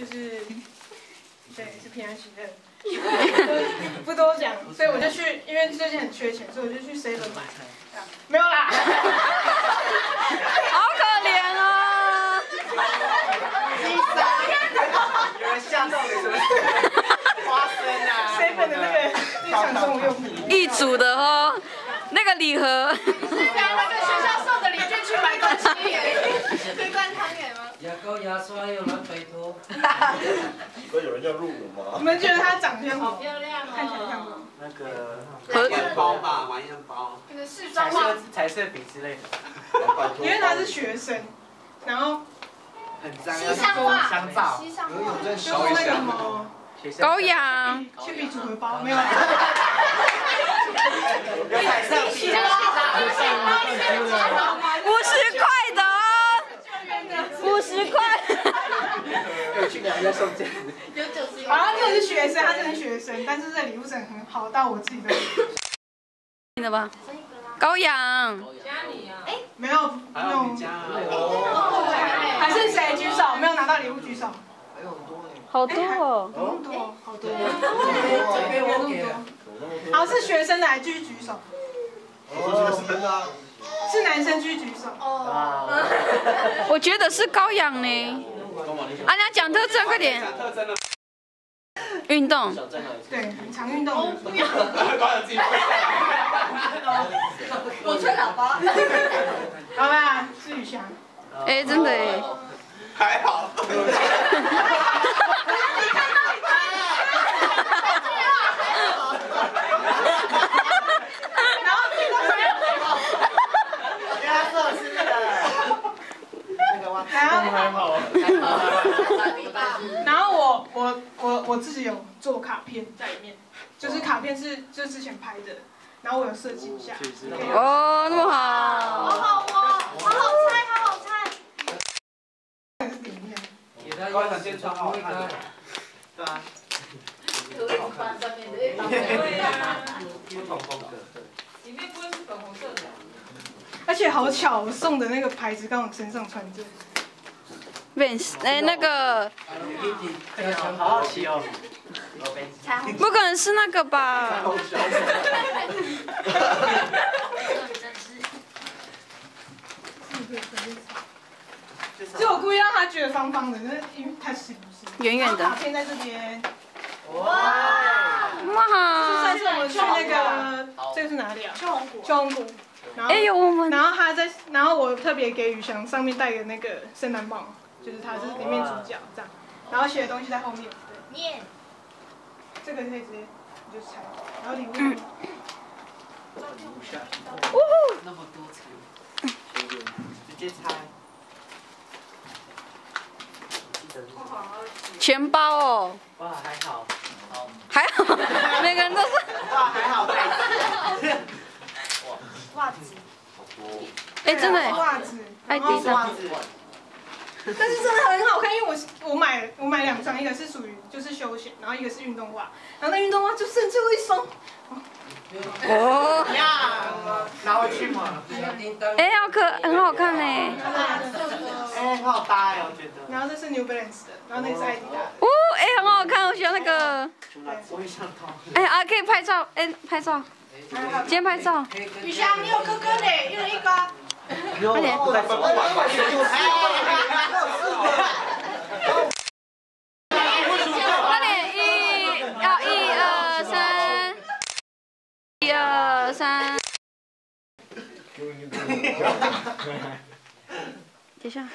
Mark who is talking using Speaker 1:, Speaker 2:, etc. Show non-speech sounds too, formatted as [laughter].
Speaker 1: 就是 [laughs] 对是平安喜乐，不多讲，所以我就去，因为最近很缺钱，所以我就去 seven 买，没有啦。
Speaker 2: 好可怜哦！
Speaker 3: 有人吓到你是不是？[laughs] 花生啊
Speaker 1: seven 的那个日常生活用品，
Speaker 2: 一组的哦，那个礼盒。
Speaker 4: 是拿那个学校送的礼券去买东西，[laughs] 可以灌汤圆吗？
Speaker 5: 牙膏、牙刷。
Speaker 6: 会有人要入伍吗
Speaker 1: 你？们觉得她长得像什么？
Speaker 4: 漂亮
Speaker 1: 看起来像什么？
Speaker 3: 那个
Speaker 2: 盒
Speaker 3: 面包吧，玩面包，
Speaker 4: 那个试
Speaker 3: 彩
Speaker 4: 妆吗？
Speaker 3: 色彩色笔之类的，
Speaker 1: 因为她是学生，然后
Speaker 3: 很脏，
Speaker 4: 西上画，
Speaker 3: 香皂，
Speaker 4: 西上画。
Speaker 1: 就是那个什么
Speaker 3: 学生
Speaker 2: 羔羊，
Speaker 1: 铅笔组合包，没有。啦。[laughs]
Speaker 3: 有彩色笔，
Speaker 2: 五十块的哦，五十块。
Speaker 3: 有去年
Speaker 4: 有九十
Speaker 1: 好，他真的是学生，他真的是学生，但是这礼物是很好到我自己的
Speaker 2: 你的吧？羔羊，
Speaker 1: 没有没有
Speaker 3: 还
Speaker 1: 是谁举手？没有拿到礼物举手。
Speaker 2: 好多哦。
Speaker 1: 那么多，好多，
Speaker 5: 这边我给了。
Speaker 1: 好是学生的，来继续举手。是男生继续举手。
Speaker 3: 哦，
Speaker 2: 我觉得是高阳呢。啊，你要讲特征，快点。运动，
Speaker 1: 对，很常运动
Speaker 4: 我吹喇叭。
Speaker 1: 好吧，是雨翔。
Speaker 2: 哎，真的哎。
Speaker 3: 还好，
Speaker 1: 然后这个没有。
Speaker 3: 他说的是那个那个哇，
Speaker 1: 然后
Speaker 3: 还好，
Speaker 1: 然后我我我我自己有做卡片在里面，就是卡片是就之前拍的，然后我有设计一下。
Speaker 2: 哦，那么
Speaker 4: 好
Speaker 2: 好。
Speaker 4: 好哦，好好猜，好好猜。
Speaker 1: 这个是里面。
Speaker 5: 给他
Speaker 3: 高想先穿好看的，对啊，
Speaker 4: 可以放上面的。
Speaker 3: 不同风格，
Speaker 1: 而且好巧，我送的那个牌子刚好身上穿着。
Speaker 2: 哎，那个
Speaker 3: 好好奇哦，
Speaker 2: 不可能是那个吧？
Speaker 1: 所以我故意让他觉得方方的，那因为他是不是？
Speaker 2: 圆圆的
Speaker 1: 然后卡片在这边。
Speaker 3: 哇，
Speaker 2: 那么好
Speaker 1: 上。次我们去那个，这个是哪里啊？
Speaker 4: 秋红谷。
Speaker 1: 秋红谷。然后
Speaker 2: 哎，呦我们。
Speaker 1: 然后他在，然后我特别给雨翔上面戴个那个圣诞帽，就是他是里面主角这样，然后写的东西在后面。对，
Speaker 4: 念。
Speaker 1: 这个可以直接你就猜，然后礼物。
Speaker 5: 那么多层。
Speaker 3: 直接猜，
Speaker 2: 钱包哦，
Speaker 3: 哇，还好，
Speaker 2: 还好，每个人都是。
Speaker 3: 哇，还好袋子，
Speaker 4: 袜子。
Speaker 2: 好多哎，真的哎，
Speaker 1: 袜子，
Speaker 2: 艾
Speaker 1: 然后
Speaker 2: 迪的。
Speaker 3: 袜子，[laughs]
Speaker 1: 但是真的很好看，因为我是我买我买两双，一个是属于就是休闲，然后一个是运动袜，然后那运动袜就剩最后一双，
Speaker 2: 哦，
Speaker 3: 呀，拿回去嘛。
Speaker 2: 哎，好可，很好看呢。
Speaker 3: 哎，很好搭哎，我觉得，
Speaker 1: 然后这是 New Balance 的，然后那个是艾迪达的。
Speaker 2: 哦，哎，很好看，我喜欢那个。
Speaker 3: 我也想套，
Speaker 2: 哎啊，可以拍照，哎，拍照，今天拍照。
Speaker 4: 雨翔，你有哥哥嘞，一人一包。
Speaker 2: 快点。
Speaker 3: 再分不完吧，
Speaker 2: 快点，一，要一二三，一二三。等一下。